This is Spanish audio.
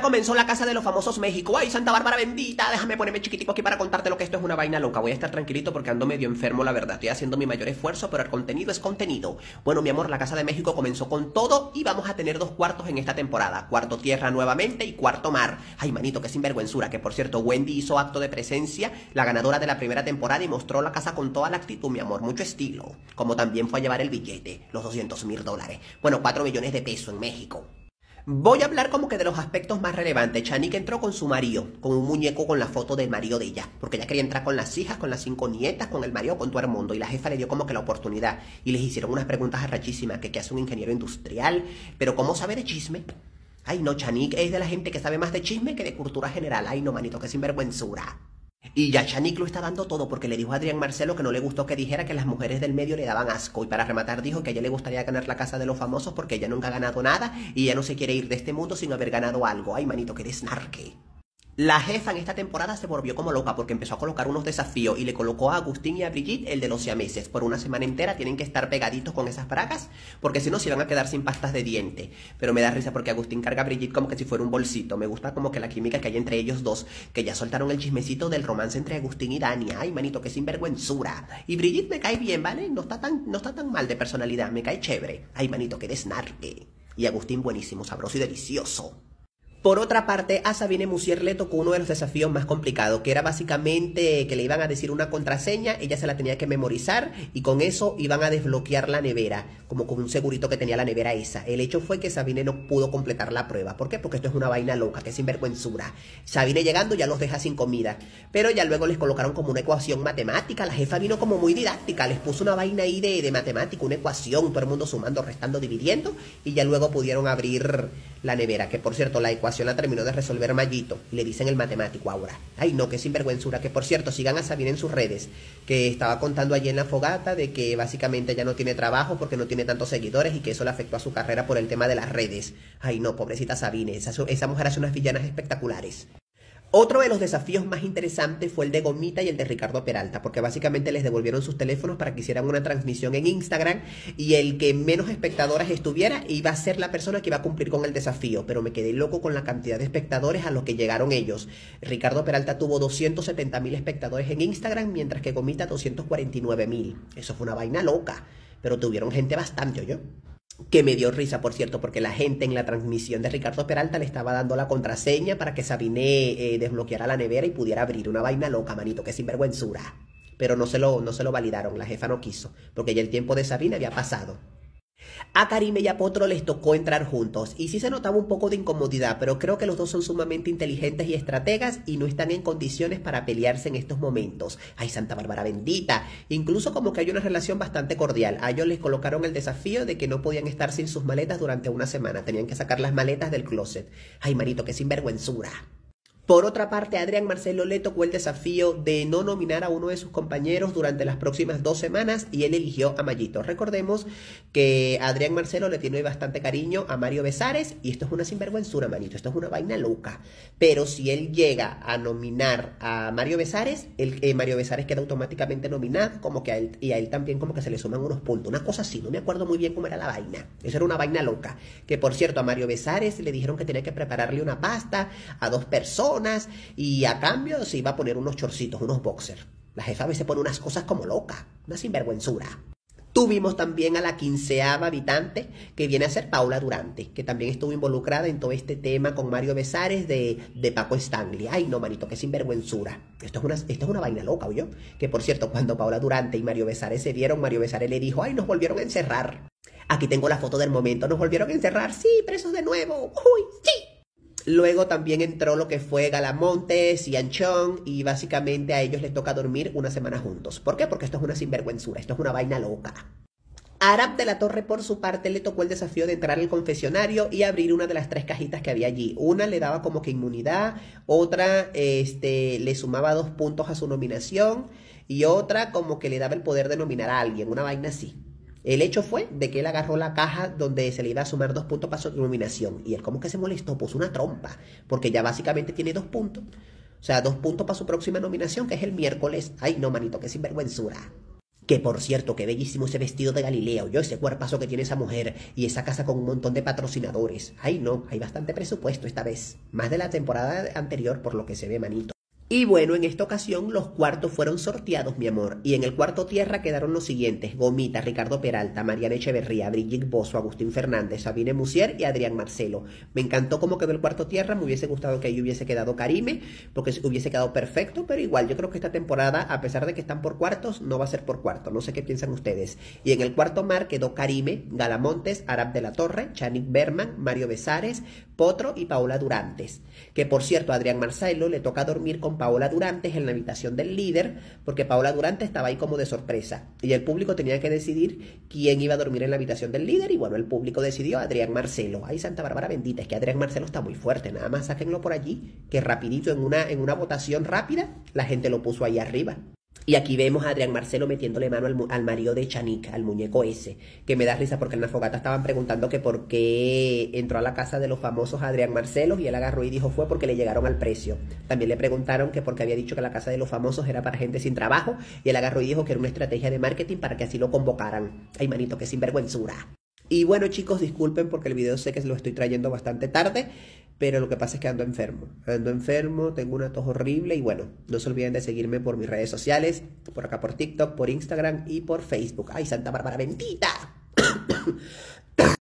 comenzó la casa de los famosos México. Ay, Santa Bárbara bendita, déjame ponerme chiquitico aquí para contarte lo que esto es una vaina loca. Voy a estar tranquilito porque ando medio enfermo, la verdad. Estoy haciendo mi mayor esfuerzo, pero el contenido es contenido. Bueno, mi amor, la casa de México comenzó con todo y vamos a tener dos cuartos en esta temporada. Cuarto tierra nuevamente y cuarto mar. Ay, manito, qué sinvergüenzura. Que por cierto, Wendy hizo acto de presencia, la ganadora de la primera temporada, y mostró la casa con toda la actitud, mi amor. Mucho estilo. Como también fue a llevar el billete, los 200 mil dólares. Bueno, 4 millones de pesos en México. Voy a hablar como que de los aspectos más relevantes. Chanik entró con su marido, con un muñeco con la foto del marido de ella, porque ella quería entrar con las hijas, con las cinco nietas, con el marido, con todo el mundo, y la jefa le dio como que la oportunidad, y les hicieron unas preguntas arrachísimas, que qué hace un ingeniero industrial, pero ¿cómo sabe de chisme? Ay, no, Chanik es de la gente que sabe más de chisme que de cultura general. Ay, no, manito, que sinvergüenzura. Y ya Chanik lo está dando todo porque le dijo a Adrián Marcelo que no le gustó que dijera que las mujeres del medio le daban asco. Y para rematar dijo que a ella le gustaría ganar la casa de los famosos porque ella nunca ha ganado nada y ella no se quiere ir de este mundo sin haber ganado algo. Ay, manito, que desnarque. La jefa en esta temporada se volvió como loca porque empezó a colocar unos desafíos y le colocó a Agustín y a Brigitte el de los siameses. Por una semana entera tienen que estar pegaditos con esas bragas porque si no se van a quedar sin pastas de diente. Pero me da risa porque Agustín carga a Brigitte como que si fuera un bolsito. Me gusta como que la química que hay entre ellos dos, que ya soltaron el chismecito del romance entre Agustín y Dania. Ay, manito, que sinvergüenzura. Y Brigitte me cae bien, ¿vale? No está tan, no está tan mal de personalidad, me cae chévere. Ay, manito, que desnarque. Y Agustín buenísimo, sabroso y delicioso. Por otra parte, a Sabine Musier le tocó uno de los desafíos más complicados, que era básicamente que le iban a decir una contraseña, ella se la tenía que memorizar y con eso iban a desbloquear la nevera, como con un segurito que tenía la nevera esa. El hecho fue que Sabine no pudo completar la prueba. ¿Por qué? Porque esto es una vaina loca, que es sinvergüenzura. Sabine llegando ya los deja sin comida, pero ya luego les colocaron como una ecuación matemática. La jefa vino como muy didáctica, les puso una vaina ahí de, de matemática, una ecuación, todo el mundo sumando, restando, dividiendo y ya luego pudieron abrir la nevera, que por cierto la ecuación la terminó de resolver Mallito. le dicen el matemático ahora. Ay, no, qué sinvergüenzura. Que por cierto, sigan a Sabine en sus redes. Que estaba contando allí en la fogata de que básicamente ya no tiene trabajo porque no tiene tantos seguidores y que eso le afectó a su carrera por el tema de las redes. Ay, no, pobrecita Sabine. Esa, esa mujer hace unas villanas espectaculares. Otro de los desafíos más interesantes fue el de Gomita y el de Ricardo Peralta, porque básicamente les devolvieron sus teléfonos para que hicieran una transmisión en Instagram y el que menos espectadores estuviera iba a ser la persona que iba a cumplir con el desafío, pero me quedé loco con la cantidad de espectadores a los que llegaron ellos. Ricardo Peralta tuvo 270 mil espectadores en Instagram, mientras que Gomita 249 mil. Eso fue una vaina loca, pero tuvieron gente bastante, yo que me dio risa, por cierto, porque la gente en la transmisión de Ricardo Peralta le estaba dando la contraseña para que Sabine eh, desbloqueara la nevera y pudiera abrir una vaina loca, manito, que sinvergüenzura. Pero no se, lo, no se lo validaron, la jefa no quiso, porque ya el tiempo de Sabine había pasado. A Karime y a Potro les tocó entrar juntos y sí se notaba un poco de incomodidad, pero creo que los dos son sumamente inteligentes y estrategas y no están en condiciones para pelearse en estos momentos. Ay, Santa Bárbara bendita. Incluso como que hay una relación bastante cordial. A ellos les colocaron el desafío de que no podían estar sin sus maletas durante una semana. Tenían que sacar las maletas del closet. Ay, marito, qué sinvergüenzura. Por otra parte, Adrián Marcelo le tocó el desafío de no nominar a uno de sus compañeros durante las próximas dos semanas y él eligió a Mayito. Recordemos que Adrián Marcelo le tiene bastante cariño a Mario Besares y esto es una sinvergüenzura, manito, esto es una vaina loca. Pero si él llega a nominar a Mario Besares, el, eh, Mario Besares queda automáticamente nominado como que a él, y a él también como que se le suman unos puntos. Una cosa así, no me acuerdo muy bien cómo era la vaina. Eso era una vaina loca. Que por cierto, a Mario Besares le dijeron que tenía que prepararle una pasta a dos personas y a cambio se iba a poner unos chorcitos, unos boxers. La jefa a veces pone unas cosas como loca, una sinvergüenzura. Tuvimos también a la quinceava habitante que viene a ser Paula Durante, que también estuvo involucrada en todo este tema con Mario Besares de, de Paco Stanley. Ay, no, manito, qué sinvergüenzura. Esto es una, esto es una vaina loca, ¿oyó? Que por cierto, cuando Paula Durante y Mario Besares se vieron, Mario Besares le dijo, ay, nos volvieron a encerrar. Aquí tengo la foto del momento, nos volvieron a encerrar. Sí, presos de nuevo. Uy, sí. Luego también entró lo que fue Galamontes y Anchón y básicamente a ellos les toca dormir una semana juntos. ¿Por qué? Porque esto es una sinvergüenzura, esto es una vaina loca. Arab de la Torre, por su parte, le tocó el desafío de entrar al confesionario y abrir una de las tres cajitas que había allí. Una le daba como que inmunidad, otra este, le sumaba dos puntos a su nominación y otra como que le daba el poder de nominar a alguien, una vaina así. El hecho fue de que él agarró la caja donde se le iba a sumar dos puntos para su nominación. Y él como que se molestó, puso una trompa, porque ya básicamente tiene dos puntos. O sea, dos puntos para su próxima nominación, que es el miércoles. Ay, no, manito, qué sinvergüenzura. Que por cierto, qué bellísimo ese vestido de Galileo, yo ese cuerpazo que tiene esa mujer y esa casa con un montón de patrocinadores. Ay no, hay bastante presupuesto esta vez, más de la temporada anterior por lo que se ve manito. Y bueno, en esta ocasión los cuartos fueron sorteados, mi amor. Y en el cuarto tierra quedaron los siguientes: Gomita, Ricardo Peralta, Mariana Echeverría, Brigitte Bosso, Agustín Fernández, Sabine Musier y Adrián Marcelo. Me encantó cómo quedó el cuarto tierra. Me hubiese gustado que ahí hubiese quedado Karime, porque hubiese quedado perfecto. Pero igual, yo creo que esta temporada, a pesar de que están por cuartos, no va a ser por cuarto. No sé qué piensan ustedes. Y en el cuarto mar quedó Karime, Galamontes, Arab de la Torre, Chanik Berman, Mario Besares, Potro y Paola Durantes. Que por cierto, a Adrián Marcelo le toca dormir con Paola Durantes en la habitación del líder, porque Paola Durantes estaba ahí como de sorpresa. Y el público tenía que decidir quién iba a dormir en la habitación del líder. Y bueno, el público decidió Adrián Marcelo. Ay, Santa Bárbara bendita, es que Adrián Marcelo está muy fuerte. Nada más sáquenlo por allí, que rapidito en una, en una votación rápida, la gente lo puso ahí arriba. Y aquí vemos a Adrián Marcelo metiéndole mano al, marido de Chanica, al muñeco ese, que me da risa porque en la fogata estaban preguntando que por qué entró a la casa de los famosos Adrián Marcelo y él agarró y dijo fue porque le llegaron al precio. También le preguntaron que porque había dicho que la casa de los famosos era para gente sin trabajo y él agarró y dijo que era una estrategia de marketing para que así lo convocaran. Ay manito, que sinvergüenzura. Y bueno chicos, disculpen porque el video sé que lo estoy trayendo bastante tarde, pero lo que pasa es que ando enfermo. Ando enfermo, tengo una tos horrible y bueno, no se olviden de seguirme por mis redes sociales, por acá por TikTok, por Instagram y por Facebook. ¡Ay, Santa Bárbara bendita!